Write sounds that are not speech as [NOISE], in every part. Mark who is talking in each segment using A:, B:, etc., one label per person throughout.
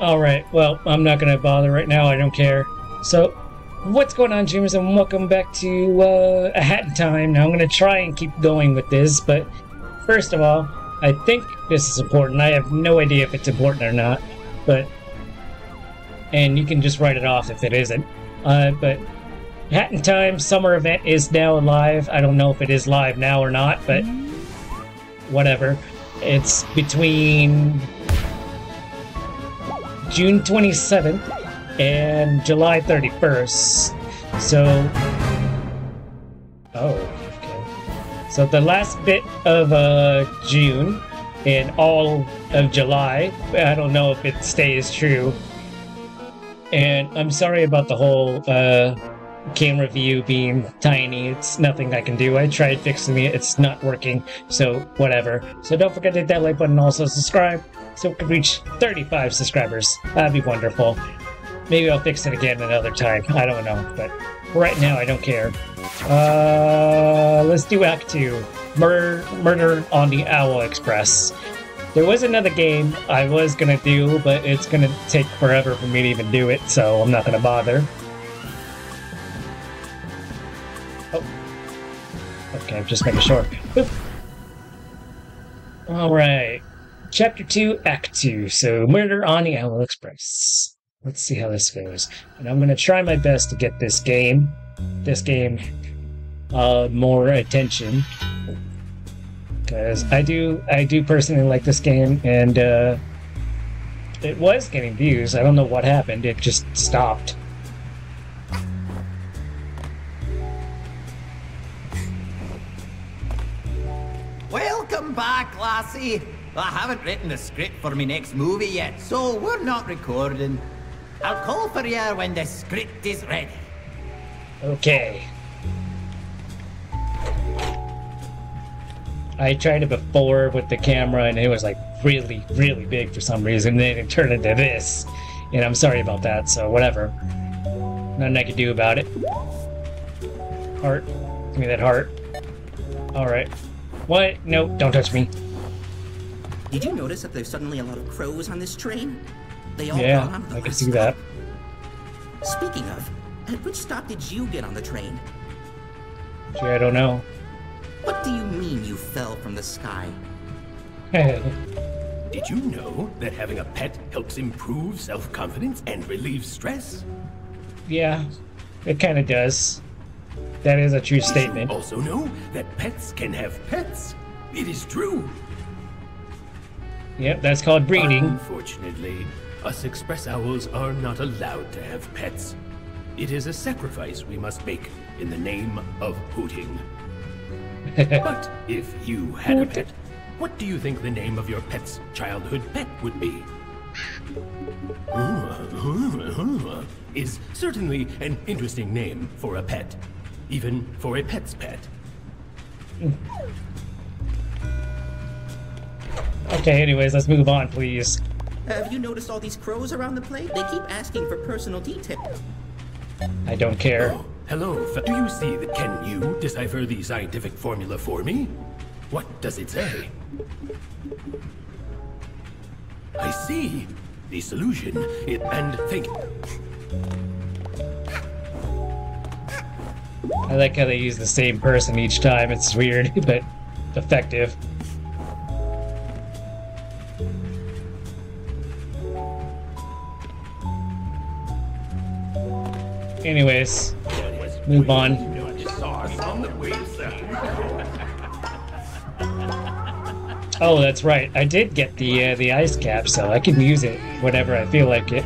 A: Alright, well, I'm not gonna bother right now, I don't care. So, what's going on, dreamers, and welcome back to uh, A Hat in Time. Now, I'm gonna try and keep going with this, but first of all, I think this is important. I have no idea if it's important or not, but. And you can just write it off if it isn't. Uh, but Hat in Time summer event is now live. I don't know if it is live now or not, but whatever. It's between June 27th and July 31st. So. Oh, okay. So the last bit of uh, June and all of July. I don't know if it stays true. And I'm sorry about the whole uh, camera view being tiny. It's nothing I can do. I tried fixing it, it's not working, so whatever. So don't forget to hit that like button also subscribe so we can reach 35 subscribers. That'd be wonderful. Maybe I'll fix it again another time. I don't know, but right now I don't care. Uh, let's do Act 2 Murder, Murder on the Owl Express. There was another game I was gonna do, but it's gonna take forever for me to even do it, so I'm not gonna bother. Oh. Okay, just making sure. Alright. Chapter 2, Act 2. So, Murder on the Owl Express. Let's see how this goes. And I'm gonna try my best to get this game, this game, uh, more attention because I do I do personally like this game and uh, it was getting views. I don't know what happened. It just stopped.
B: Welcome back, lassie. I haven't written the script for my next movie yet, so we're not recording. I'll call for you when the script is ready.
A: Okay. I tried it before with the camera and it was like really, really big for some reason. Then it turned into this. And I'm sorry about that, so whatever. Nothing I can do about it. Heart. Give me that heart. Alright. What? No, don't touch me.
C: Did you notice that there's suddenly a lot of crows on this train? They all
A: Yeah,
C: got onto the
A: I can
C: last
A: see that.
C: Speaking of, at which stop did you get on the train?
A: Gee, I don't know.
C: What do you mean you fell from the sky? Hey. [LAUGHS]
D: Did you know that having a pet helps improve self-confidence and relieve stress?
A: yeah, it kind of does. That is a true
D: Did you
A: statement.
D: also know that pets can have pets? It is true.
A: Yep, that's called breeding.
D: Unfortunately, us express owls are not allowed to have pets. It is a sacrifice we must make in the name of hooting. [LAUGHS] but if you had a pet, what do you think the name of your pet's childhood pet would be? [LAUGHS] Is certainly an interesting name for a pet, even for a pet's pet.
A: Okay, anyways, let's move on, please.
C: Have you noticed all these crows around the place? They keep asking for personal details.
A: I don't care.
D: Oh, hello. Do you see that? Can you decipher the scientific formula for me? What does it say? I see. The solution. It, and think.
A: I like how they use the same person each time. It's weird, [LAUGHS] but effective. Anyways, move on. Oh, that's right. I did get the uh, the ice cap, so I can use it whenever I feel like it.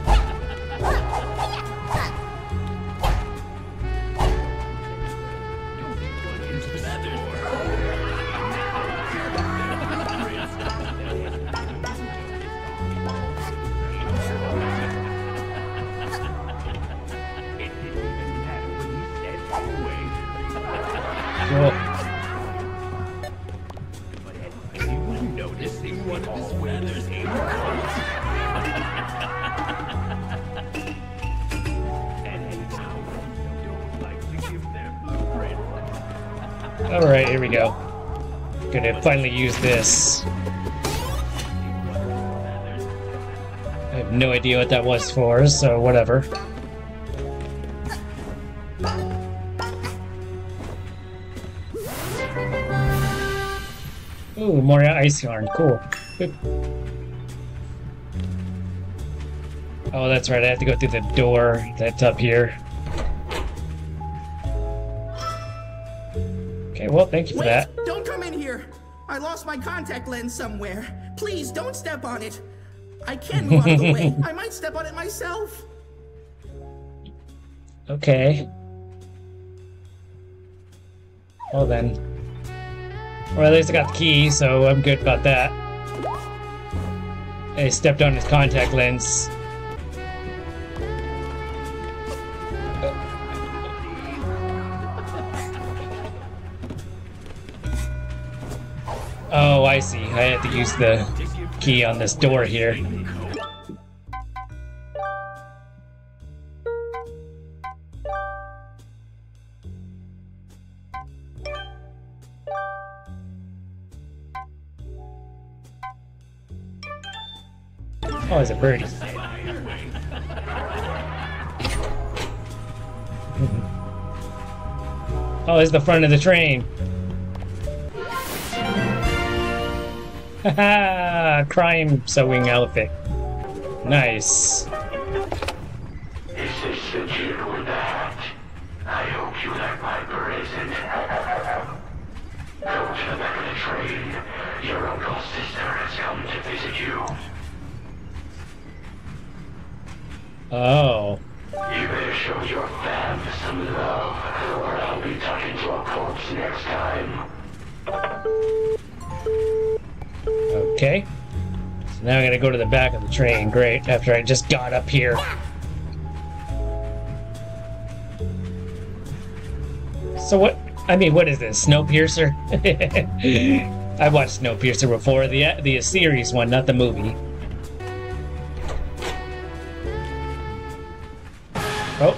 A: Alright, here we go. Gonna finally use this. I have no idea what that was for, so whatever. More ice yarn. Cool. Oh, that's right. I have to go through the door that's up here. Okay, well, thank you for
C: Wait!
A: that.
C: Don't come in here! I lost my contact lens somewhere. Please don't step on it. I can't move out of the way. [LAUGHS] I might step on it myself.
A: Okay. Well then. Or at least I got the key, so I'm good about that. I stepped on his contact lens. Oh, I see. I had to use the key on this door here. Oh, it's the front of the train. [LAUGHS] Haha, crime sewing outfit. Nice. Oh.
E: You better show your fam some love, or I'll be talking to a corpse next time.
A: Okay. So now I gotta go to the back of the train. Great. After I just got up here. So what? I mean, what is this? Snowpiercer? [LAUGHS] I watched Snowpiercer before the the series one, not the movie. Oh.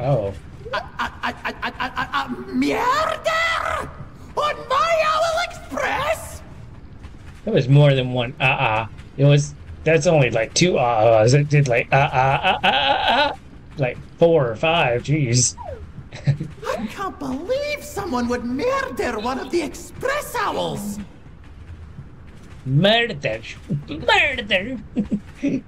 A: Oh.
B: Murder! On my Owl Express?
A: That was more than one uh uh. It was that's only like two uh uhs. It did like uh uh uh uh uh uh like four or five, jeez. [LAUGHS]
B: I can't believe someone would murder one of the Express Owls.
A: Murder. Murder. [LAUGHS]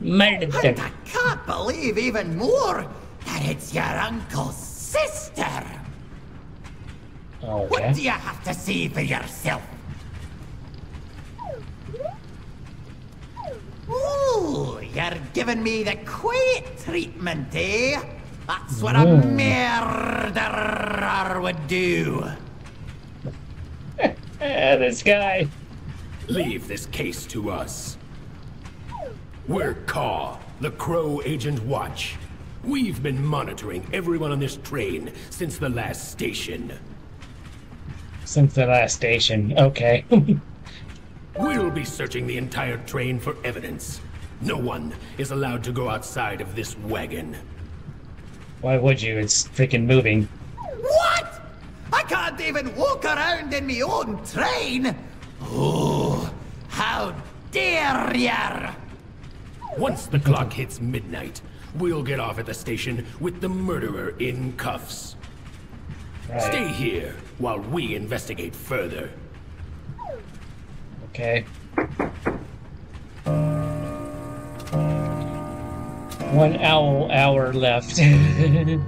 B: And
A: Murder.
B: I can't believe even more that it's your uncle's sister. What do you have to see for yourself? Ooh, you're giving me the quiet treatment, eh? That's what a murderer would do. [LAUGHS]
A: This guy.
D: Leave this case to us. We're Caw, the Crow Agent Watch. We've been monitoring everyone on this train since the last station.
A: Since the last station. Okay. [LAUGHS]
D: We'll be searching the entire train for evidence. No one is allowed to go outside of this wagon.
A: Why would you? It's freaking moving.
B: What? I can't even walk around in my own train. Oh, how dare ya!
D: Once the clock hits midnight, we'll get off at the station with the murderer in cuffs.
A: Right.
D: Stay here while we investigate further.
A: Okay. One owl hour left. [LAUGHS]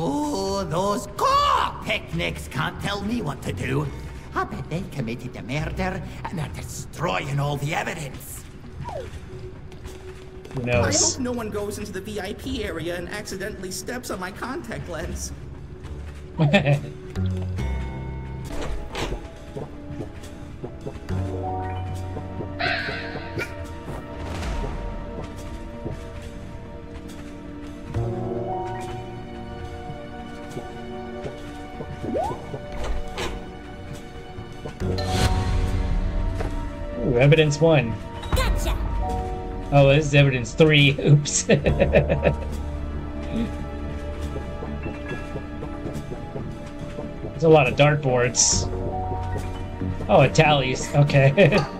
B: Oh, those car picnics can't tell me what to do. I bet they committed the murder and are destroying all the evidence.
A: Who
C: I hope no one goes into the VIP area and accidentally steps on my contact lens.
A: Evidence one. Oh, this is evidence three. [LAUGHS] Oops. There's a lot of dartboards. Oh, it tallies. Okay. [LAUGHS]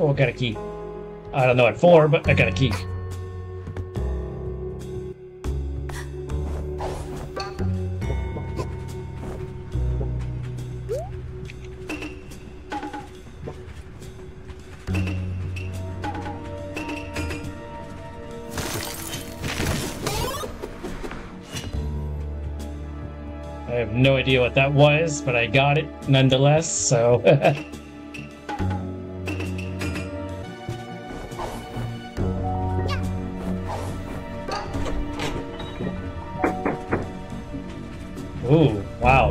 A: Oh, I got a key. I don't know what for, but I got a key. I have no idea what that was, but I got it nonetheless, so. [LAUGHS]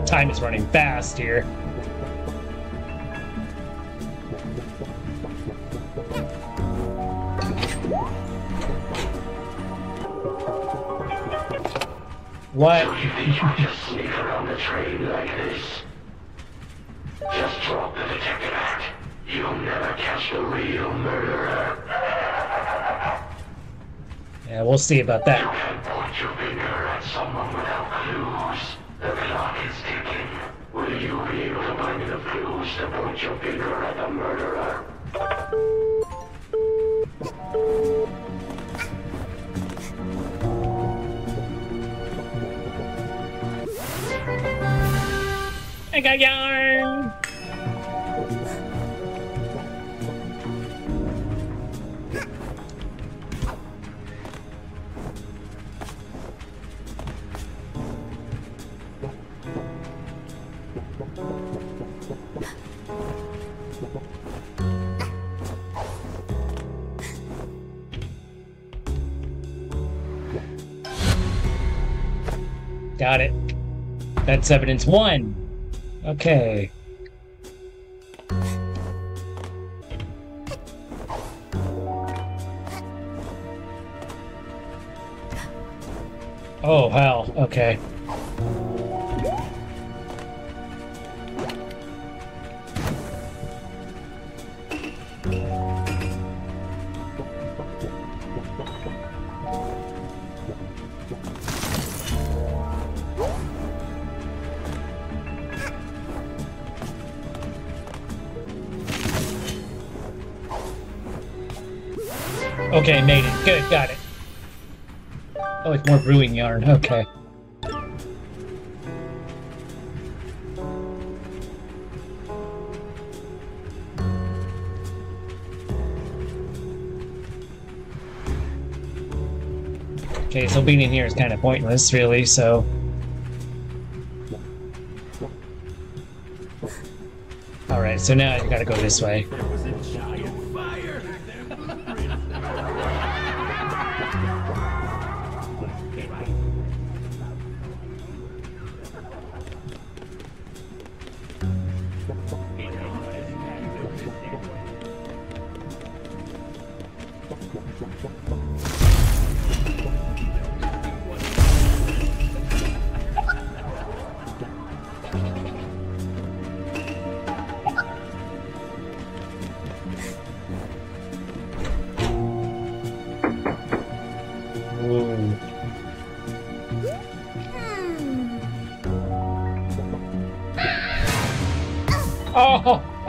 A: time is running fast here. What?
E: You think you can just sneak around the train like this? Just drop the detective act. You'll never catch the real murderer.
A: Yeah, we'll see about
E: You
A: that.
E: can't point your finger at someone without clues. The clock is ticking. Will you be able to find enough clues to point your finger at the murderer?
A: I got yarn! Got it. That's evidence one. Okay. Oh, hell. Okay. Okay, made it. Good, got it. Oh, it's more brewing yarn. Okay. Okay, so being in here is kind of pointless, really, so... Alright, so now I gotta go this way.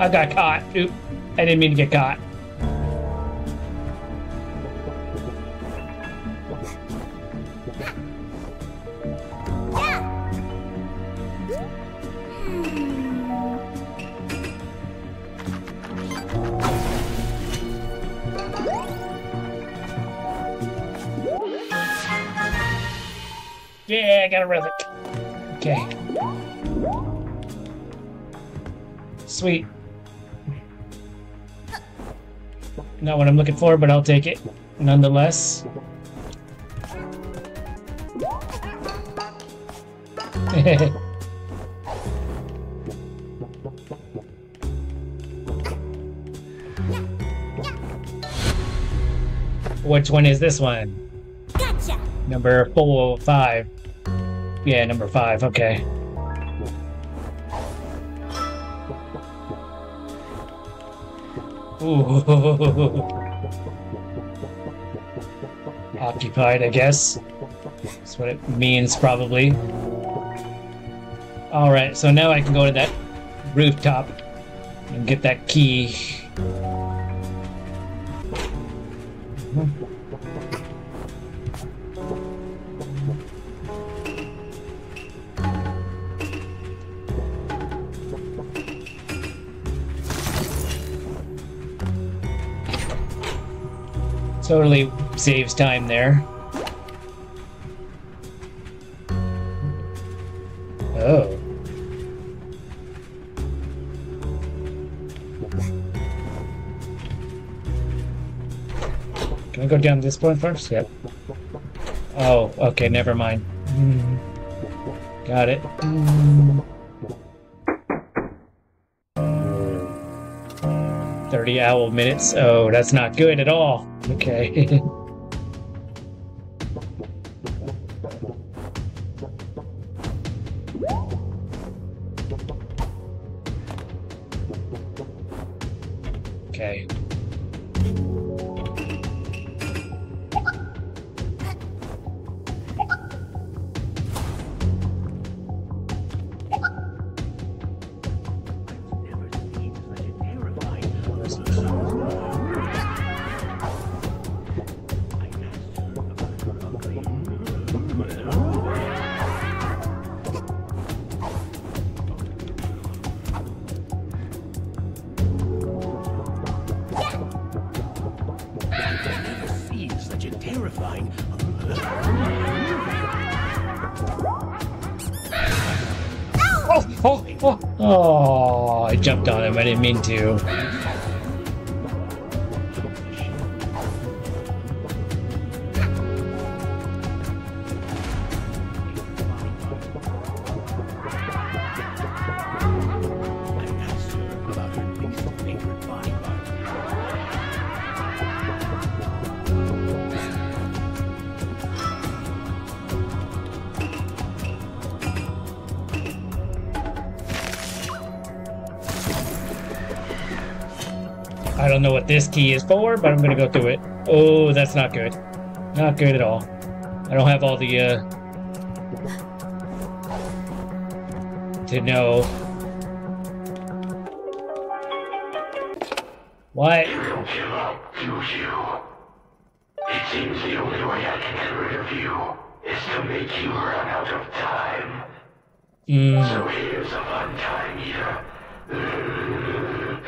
A: I got caught. Oop. I didn't mean to get caught. Yeah, I got a relic. Okay. Sweet. Not what I'm looking for, but I'll take it nonetheless. [LAUGHS] Which one is this one?
F: Gotcha!
A: Number 405. Yeah, number five. Okay. Occupied, I guess. That's what it means, probably. Alright, so now I can go to that rooftop and get that key. Mm-hmm. Totally saves time there. Oh. Can I go down this point first? Yep. Oh, okay, never mind. Mm. Got it. Mm. 30 owl minutes. Oh, that's not good at all. Okay. [LAUGHS] mean to. Don't know what this key is for, but I'm gonna go through it. Oh, that's not good. Not good at all. I don't have all the, uh... To know. What?
E: You give up, do? It seems the only way I can get rid of you is to make you run out of time.
A: Mm,
E: So here's a fun time eater.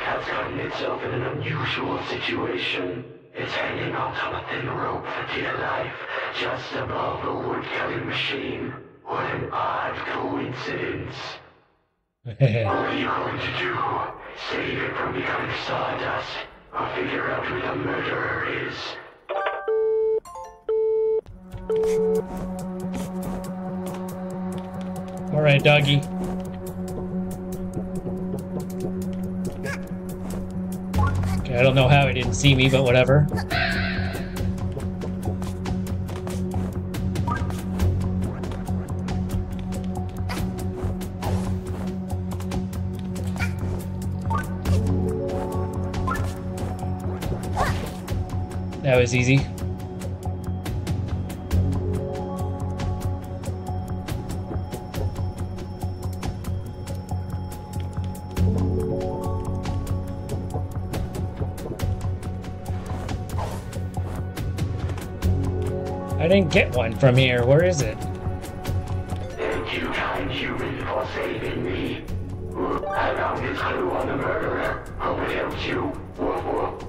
E: Has gotten itself in an unusual situation. It's hanging on top of a thin rope for dear life, just above a wood-cutting machine. What an odd coincidence. [LAUGHS] What are you going to do? Save it from becoming sawdust? Or figure out who the murderer is?
A: Alright, doggy. I don't know how he didn't see me, but whatever. That was easy. Didn't get one from here. Where is it?
E: Thank you, kind human, for saving me. I found his clue on the murderer. Hope it helps you. Woof woof.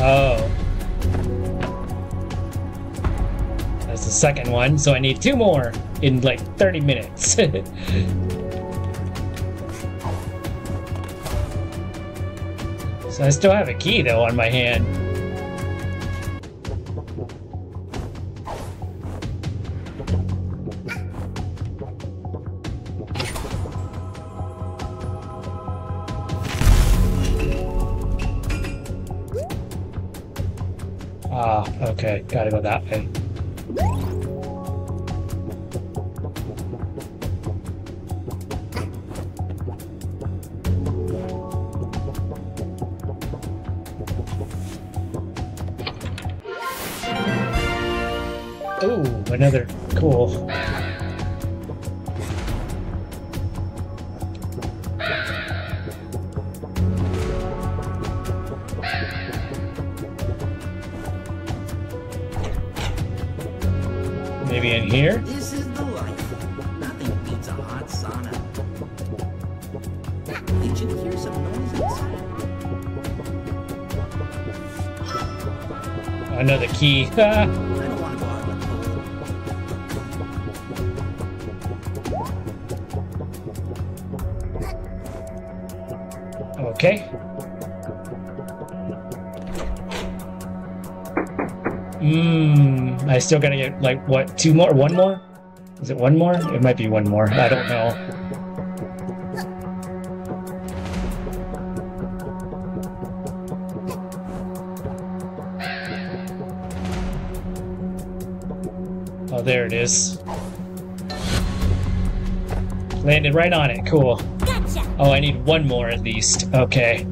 A: Oh. That's the second one, so I need two more in like 30 minutes. [LAUGHS] so I still have a key though on my hand. Gotta go that way. Ooh, another okay. Mmm, I still gotta get, like, what, two more? One more? Is it one more? It might be one more. I don't know. Oh, there it is. Landed right on it. Cool. Oh, I need one more at least. Okay.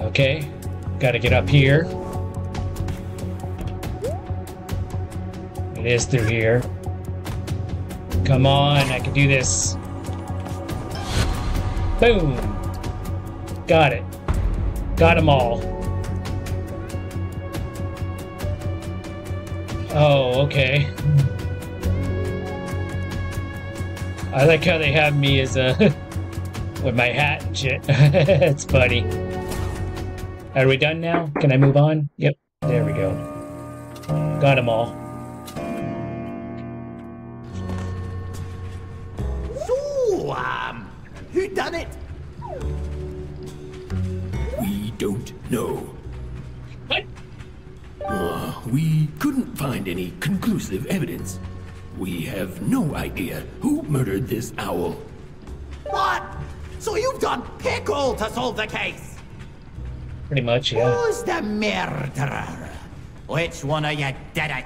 A: Okay, gotta get up here. It is through here. Come on, I can do this. Boom! Got it. Got them all. Oh, okay. I like how they have me as a [LAUGHS] with my hat and shit. [LAUGHS] it's funny. Are we done now? Can I move on? Yep. There we go. Got them all.
B: Done it?
D: We don't know.
A: What?
D: Uh, we couldn't find any conclusive evidence. We have no idea who murdered this owl.
B: What? So you've done pickle to solve the case?
A: Pretty much, yeah.
B: Who's the murderer? Which one of you did it?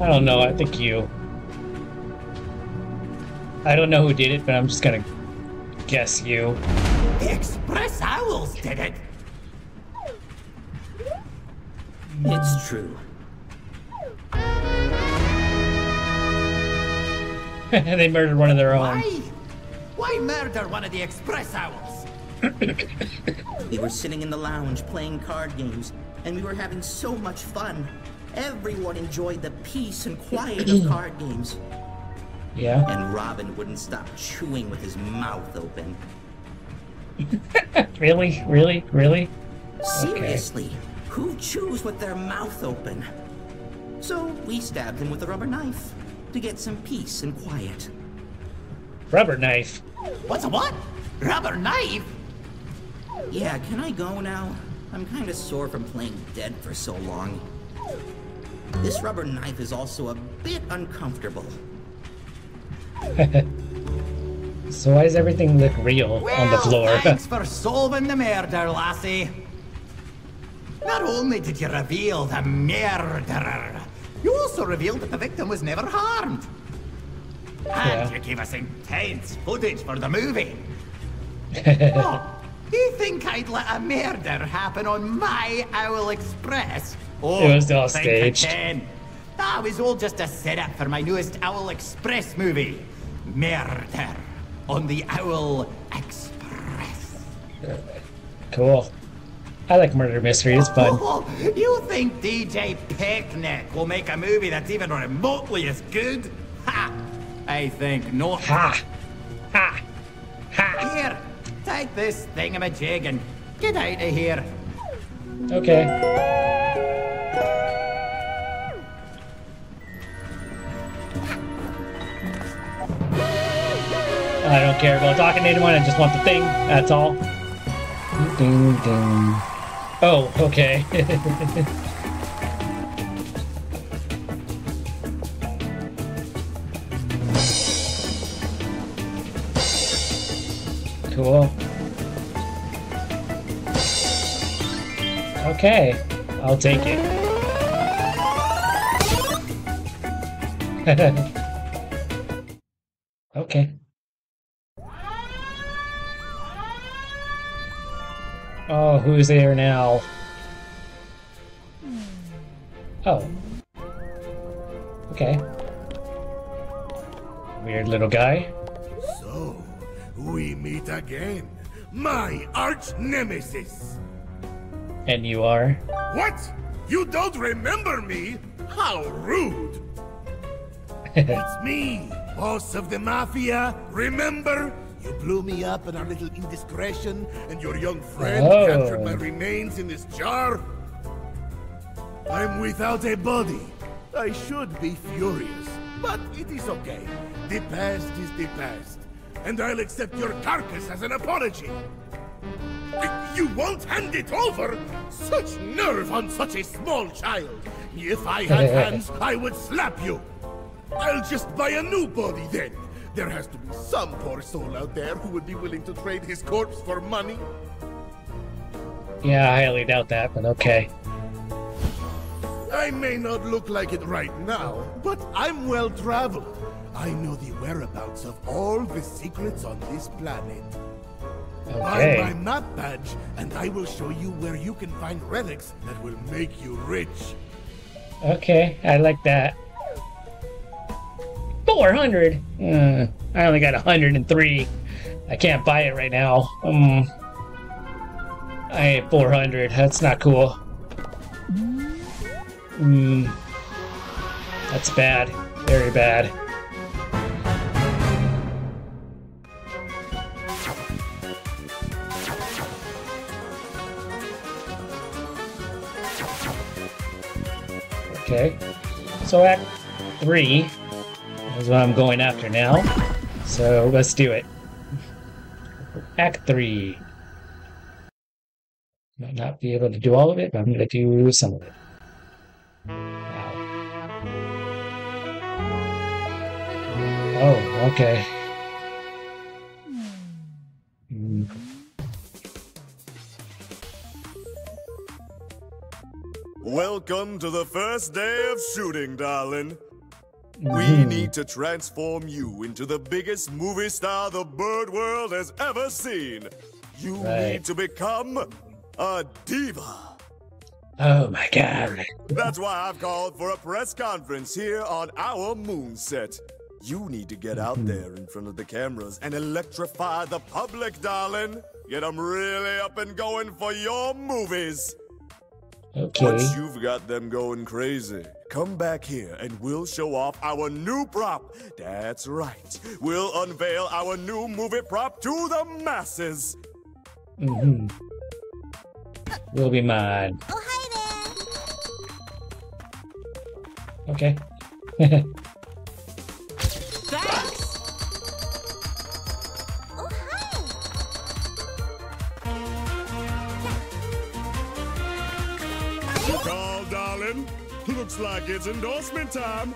A: I don't know. I think you. I don't know who did it, but I'm just gonna guess you.
B: The Express Owls did it.
C: It's true.
A: And [LAUGHS] they murdered one of their own.
B: Why? Why murder one of the Express Owls? [COUGHS]
C: We were sitting in the lounge playing card games, and we were having so much fun. Everyone enjoyed the peace and quiet of [CLEARS THROAT] card games,
A: Yeah.
C: and Robin wouldn't stop chewing with his mouth open. [LAUGHS]
A: Really? Really? Really?
C: Seriously, who chews with their mouth open? So we stabbed him with a rubber knife to get some peace and quiet.
A: Rubber knife.
B: What's a what? Rubber knife?
C: Yeah, can I go now? I'm kind of sore from playing dead for so long. This rubber knife is also a bit uncomfortable. [LAUGHS]
A: So why does everything look real on the floor?
B: thanks [LAUGHS] for solving the murder, lassie. Not only did you reveal the murderer, you also revealed that the victim was never harmed. And
A: Yeah.
B: you gave us intense footage for the movie. What? [LAUGHS] Oh, you think I'd let a murder happen on my Owl Express? Oh,
A: It was all staged.
B: That was all just a setup for my newest Owl Express movie. Murder on the Owl Express. [LAUGHS]
A: cool. I like murder mystery. It's fun.
B: Oh, [LAUGHS] you think DJ Picnic will make a movie that's even remotely as good? Ha! I think not.
A: Ha! Ha! Ha!
B: Here, take this thingamajig and get out of here.
A: Okay. I don't care about talking to anyone. I just want the thing. That's all. Ding ding. Oh, okay. [LAUGHS] cool. Okay, I'll take it. [LAUGHS] okay. Oh, who's there now? Oh. Okay. Weird little guy.
F: So, we meet again. My arch nemesis.
A: And you are?
F: What? You don't remember me? How rude. It's [LAUGHS] me, boss of the mafia. Remember? You blew me up in our little indiscretion, and your young friend
A: Oh.
F: captured my remains in this jar. I'm without a body. I should be furious, but it is okay. The past is the past, and I'll accept your carcass as an apology. You won't hand it over? Such nerve on such a small child. If I had [LAUGHS] hands, I would slap you. I'll just buy a new body then. There has to be some poor soul out there who would be willing to trade his corpse for money.
A: Yeah, I highly doubt that, but okay.
F: I may not look like it right now, but I'm well traveled. I know the whereabouts of all the secrets on this planet. Okay. Buy my map badge, and I will show you where you can find relics that will make you rich.
A: Okay, I like that. 400? Uh, I only got 103. I can't buy it right now. Um, I ain't 400. That's not cool. Hmm. That's bad. Very bad. Okay. So at 3 is what I'm going after now. So let's do it. Act 3. Might not be able to do all of it, but I'm going to do some of it. Wow. Oh, okay. Hmm.
G: Welcome to the first day of shooting, darling. We
A: Mhm.
G: need to transform you into the biggest movie star the bird world has ever seen. You
A: Right.
G: need to become a diva.
A: Oh my god.
G: That's why I've called for a press conference here on our moon set. You need to get out there in front of the cameras and electrify the public, darling. Get them really up and going for your movies.
A: Okay.
G: Once you've got them going crazy, come back here and we'll show off our new prop. That's right. We'll unveil our new movie prop to the masses.
A: Mm-hmm. We'll be mine.
H: Oh, hi
A: Okay.
H: there. Thanks. [LAUGHS]
G: Looks like it's endorsement time.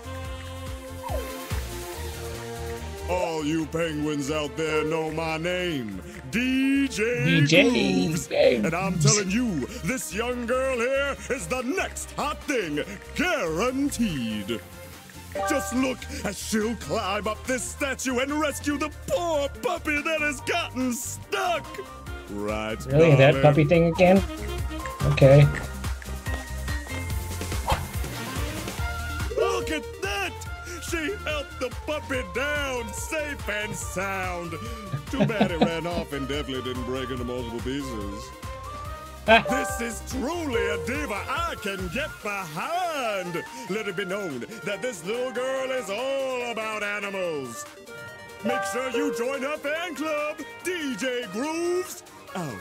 G: All you penguins out there know my name, DJ,
A: DJ
G: Grooves. And I'm telling you, this young girl here is the next hot thing, guaranteed. Just look as she'll climb up this statue and rescue the poor puppy that has gotten stuck. Right,
A: Really? That puppy thing again? Okay.
G: She helped the puppy down safe and sound. Too bad it ran off and definitely didn't break into multiple pieces. This is truly a diva I can get behind. Let it be known that this little girl is all about animals. Make sure you join her fan club, DJ Grooves. Out.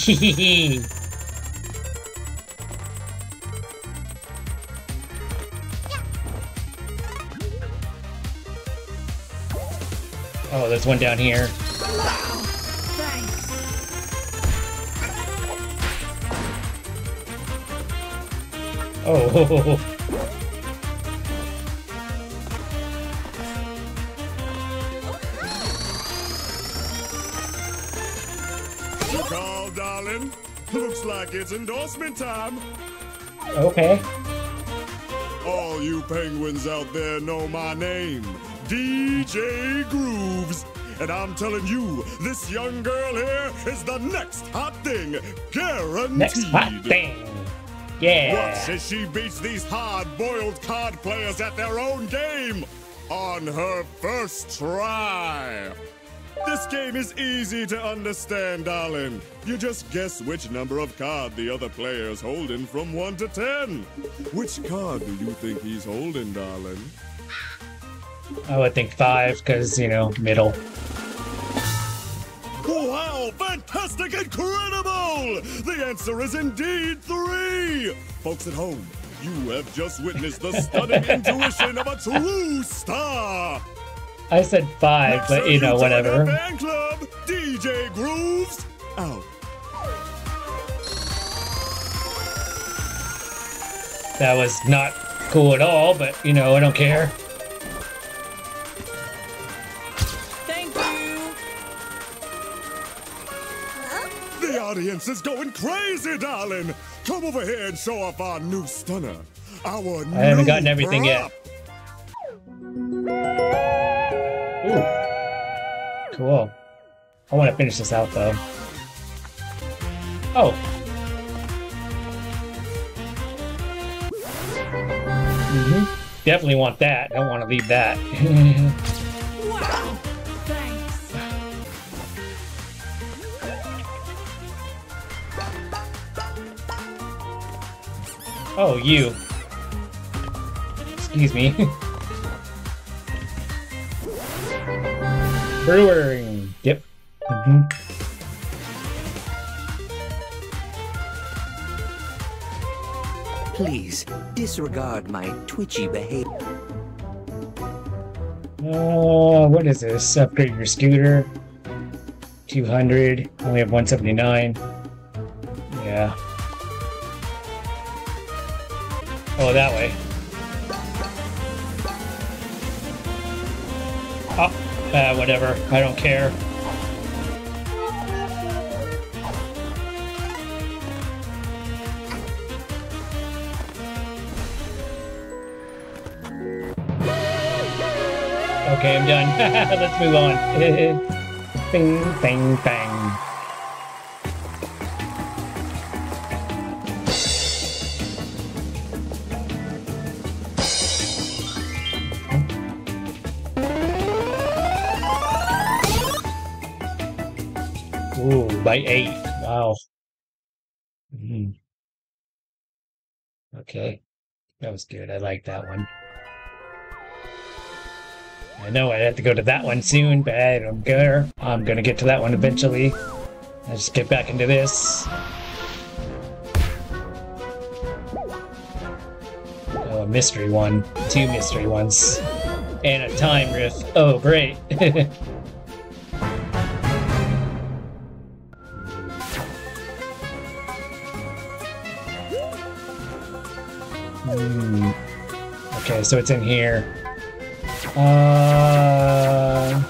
G: [LAUGHS]
A: Oh, there's one down here. Oh, [LAUGHS]
G: like it's endorsement time.
A: okay.
G: All you penguins out there know my name, DJ Grooves. And I'm telling you, this young girl here is the next hot thing, guaranteed.
A: Next hot thing.
G: Watch
A: Yeah.
G: as she beats these hard-boiled card players at their own game on her first try. This game is easy to understand, darling. You just guess which number of card the other player's holding from 1 to 10. Which card do you think he's holding, darling?
A: Oh, I would think five, because, you know, middle.
G: Wow, fantastic, incredible! The answer is indeed three! Folks at home, you have just witnessed the stunning [LAUGHS] intuition of a true star!
A: I said five,
G: Make
A: but,
G: sure
A: you know,
G: join
A: whatever.
G: Fan club, DJ Grooves, out.
A: That was not cool at all, but, you know, I don't care.
I: Thank you.
G: The audience is going crazy, darling! Come over here and show off our new stunner. Our
A: I haven't
G: new
A: gotten everything yet. Ooh. Cool. I want to finish this out, though. Oh. hmm Definitely want that. Don't want to leave that. [LAUGHS] Oh, you. Excuse me. [LAUGHS] Brewing. Yep. hmm
J: Please disregard my twitchy behavior.
A: Uh, what is this? Upgrade your scooter. 200. Only have 179. Yeah. Oh, that way. Uh, whatever. I don't care. Okay, I'm done. [LAUGHS] Let's move on. [LAUGHS] bing, bang, bang. Ooh, by eight. Wow. Mhm. Okay. That was good. I like that one. I know I have to go to that one soon, but I don't care. I'm gonna get to that one eventually. I just get back into this. Oh, a mystery one. Two mystery ones. And a time rift. Oh, great. [LAUGHS] Hmm. Okay, so it's in here. Uh...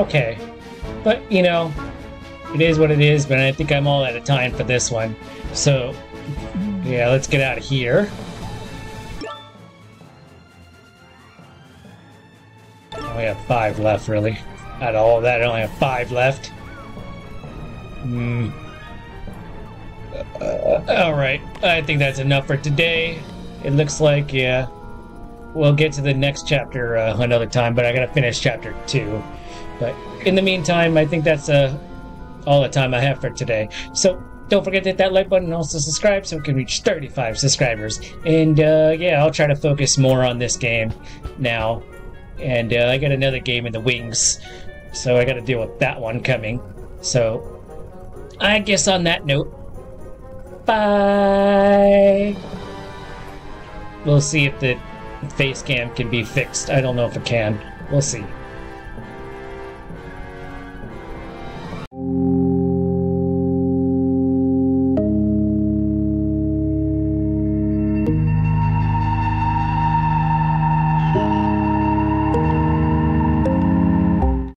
A: okay. But, you know, it is what it is, but I think I'm all out of time for this one. So, yeah, let's get out of here. I only have five left, really. Out of all of that, I only have five left. Hmm. Uh, Alright, I think that's enough for today. It looks like, yeah. We'll get to the next chapter uh, another time, but I gotta finish chapter two. But in the meantime, I think that's uh, all the time I have for today. So don't forget to hit that like button and also subscribe so we can reach 35 subscribers. And uh, yeah, I'll try to focus more on this game now. And uh, I got another game in the wings, so I got to deal with that one coming. So I guess on that note, bye. We'll see if the face cam can be fixed. I don't know if it can. We'll see.